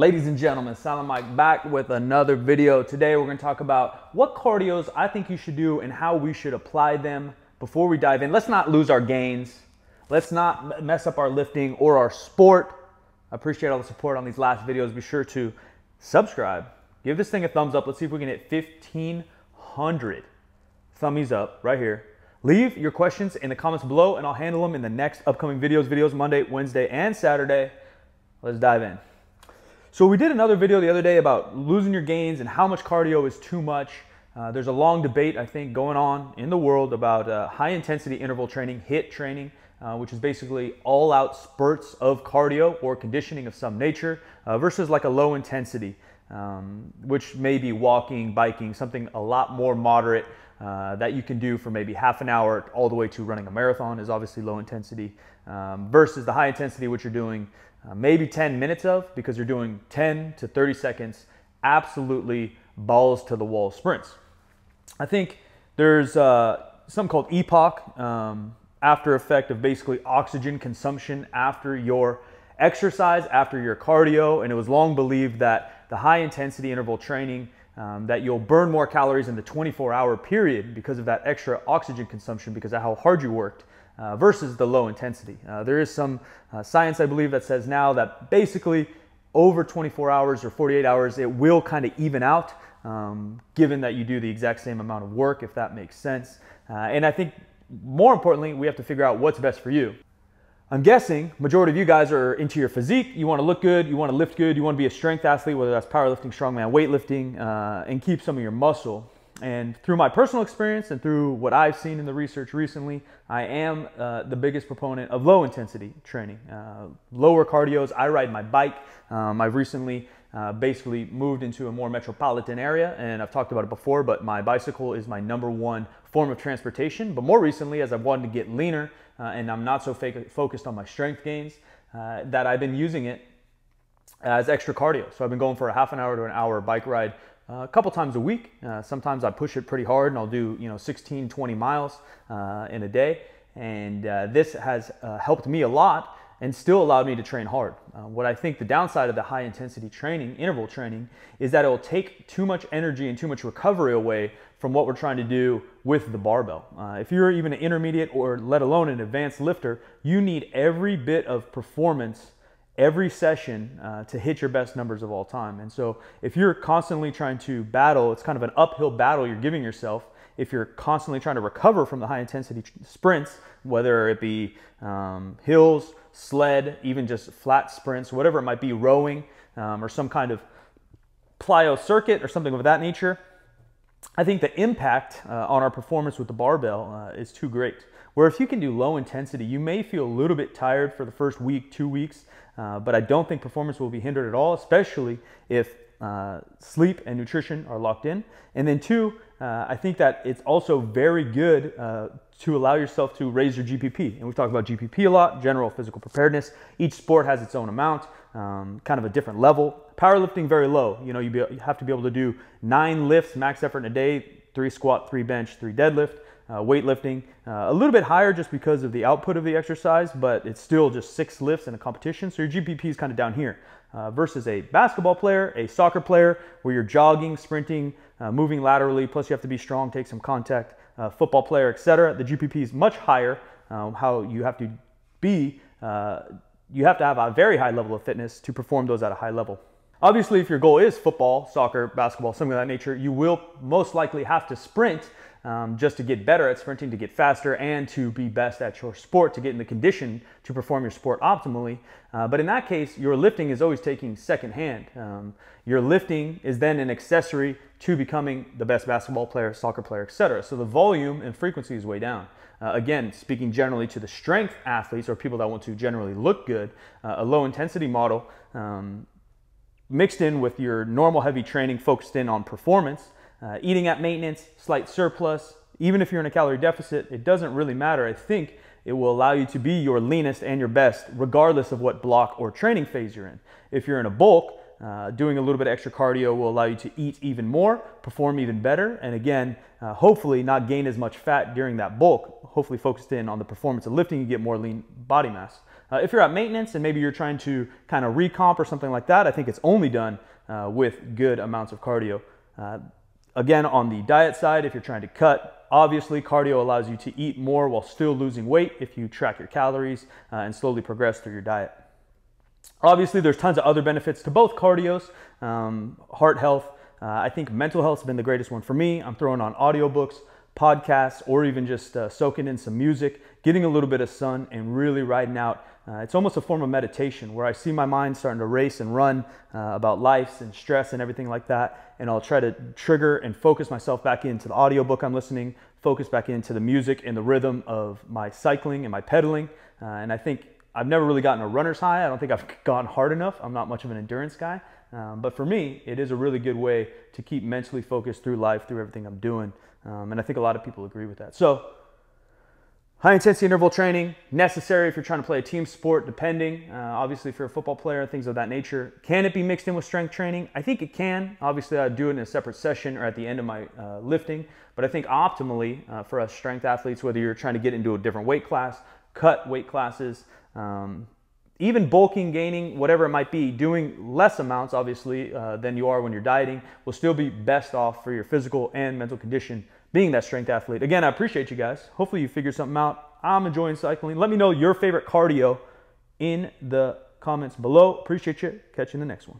Ladies and gentlemen, Silent Mike back with another video. Today we're going to talk about what cardios I think you should do and how we should apply them. Before we dive in, let's not lose our gains. Let's not mess up our lifting or our sport. I appreciate all the support on these last videos. Be sure to subscribe. Give this thing a thumbs up. Let's see if we can hit 1,500 thummies up right here. Leave your questions in the comments below and I'll handle them in the next upcoming videos. Videos Monday, Wednesday, and Saturday. Let's dive in. So we did another video the other day about losing your gains and how much cardio is too much. Uh, there's a long debate, I think, going on in the world about uh, high intensity interval training, HIIT training, uh, which is basically all out spurts of cardio or conditioning of some nature, uh, versus like a low intensity, um, which may be walking, biking, something a lot more moderate uh, that you can do for maybe half an hour all the way to running a marathon is obviously low intensity, um, versus the high intensity, which you're doing uh, maybe 10 minutes of because you're doing 10 to 30 seconds, absolutely balls to the wall sprints. I think there's uh, something called EPOC, um, after effect of basically oxygen consumption after your exercise, after your cardio, and it was long believed that the high intensity interval training um, that you'll burn more calories in the 24 hour period because of that extra oxygen consumption because of how hard you worked uh, versus the low intensity. Uh, there is some uh, science, I believe, that says now that basically over 24 hours or 48 hours, it will kind of even out, um, given that you do the exact same amount of work, if that makes sense. Uh, and I think more importantly, we have to figure out what's best for you. I'm guessing majority of you guys are into your physique. You want to look good, you want to lift good, you want to be a strength athlete, whether that's powerlifting, strongman, weightlifting, uh, and keep some of your muscle. And through my personal experience and through what I've seen in the research recently, I am uh, the biggest proponent of low intensity training. Uh, lower cardios, I ride my bike. Um, I've recently uh, basically moved into a more metropolitan area and I've talked about it before, but my bicycle is my number one form of transportation. But more recently, as I've wanted to get leaner uh, and I'm not so focused on my strength gains, uh, that I've been using it as extra cardio. So I've been going for a half an hour to an hour bike ride a couple times a week. Uh, sometimes I push it pretty hard and I'll do, you know, 16, 20 miles uh, in a day. And uh, this has uh, helped me a lot and still allowed me to train hard. Uh, what I think the downside of the high intensity training, interval training, is that it will take too much energy and too much recovery away from what we're trying to do with the barbell. Uh, if you're even an intermediate or let alone an advanced lifter, you need every bit of performance every session uh, to hit your best numbers of all time. And so if you're constantly trying to battle, it's kind of an uphill battle you're giving yourself. If you're constantly trying to recover from the high intensity sprints, whether it be um, hills, sled, even just flat sprints, whatever it might be, rowing, um, or some kind of plyo circuit or something of that nature, I think the impact uh, on our performance with the barbell uh, is too great. Where if you can do low intensity, you may feel a little bit tired for the first week, two weeks, uh, but I don't think performance will be hindered at all, especially if uh, sleep and nutrition are locked in. And then two, uh, I think that it's also very good uh, to allow yourself to raise your GPP. And we've talked about GPP a lot, general physical preparedness. Each sport has its own amount, um, kind of a different level. Powerlifting, very low. You know, you, be, you have to be able to do nine lifts, max effort in a day, three squat, three bench, three deadlift uh, weightlifting. Uh, a little bit higher just because of the output of the exercise, but it's still just six lifts in a competition. So your GPP is kind of down here uh, versus a basketball player, a soccer player, where you're jogging, sprinting, uh, moving laterally, plus you have to be strong, take some contact, uh, football player, etc. The GPP is much higher. Uh, how you have to be, you have to have a very high level of fitness to perform those at a high level. Obviously, if your goal is football, soccer, basketball, something of that nature, you will most likely have to sprint um, just to get better at sprinting, to get faster, and to be best at your sport, to get in the condition to perform your sport optimally. Uh, but in that case, your lifting is always taking second hand. Um, your lifting is then an accessory to becoming the best basketball player, soccer player, etc. So the volume and frequency is way down. Uh, again, speaking generally to the strength athletes or people that want to generally look good, uh, a low intensity model um, mixed in with your normal heavy training focused in on performance uh, eating at maintenance, slight surplus, even if you're in a calorie deficit, it doesn't really matter. I think it will allow you to be your leanest and your best, regardless of what block or training phase you're in. If you're in a bulk, uh, doing a little bit of extra cardio will allow you to eat even more, perform even better, and again, uh, hopefully not gain as much fat during that bulk. Hopefully focused in on the performance of lifting, you get more lean body mass. Uh, if you're at maintenance and maybe you're trying to kind of recomp or something like that, I think it's only done uh, with good amounts of cardio. Uh, again, on the diet side, if you're trying to cut, obviously cardio allows you to eat more while still losing weight if you track your calories uh, and slowly progress through your diet. Obviously, there's tons of other benefits to both cardios, um, heart health. Uh, I think mental health has been the greatest one for me. I'm throwing on audiobooks, podcasts, or even just uh, soaking in some music, getting a little bit of sun, and really riding out. Uh, it's almost a form of meditation where I see my mind starting to race and run uh, about life and stress and everything like that. And I'll try to trigger and focus myself back into the audiobook I'm listening, focus back into the music and the rhythm of my cycling and my pedaling. Uh, and I think I've never really gotten a runner's high. I don't think I've gone hard enough. I'm not much of an endurance guy. Um, but for me, it is a really good way to keep mentally focused through life, through everything I'm doing. Um, and I think a lot of people agree with that. So, high intensity interval training, necessary if you're trying to play a team sport, depending. Uh, obviously, if you're a football player, and things of that nature. Can it be mixed in with strength training? I think it can. Obviously, I'd do it in a separate session or at the end of my uh, lifting. But I think optimally uh, for us strength athletes, whether you're trying to get into a different weight class, cut weight classes, um, even bulking, gaining, whatever it might be, doing less amounts, obviously, uh, than you are when you're dieting, will still be best off for your physical and mental condition being that strength athlete. Again, I appreciate you guys. Hopefully, you figured something out. I'm enjoying cycling. Let me know your favorite cardio in the comments below. Appreciate you. Catch you in the next one.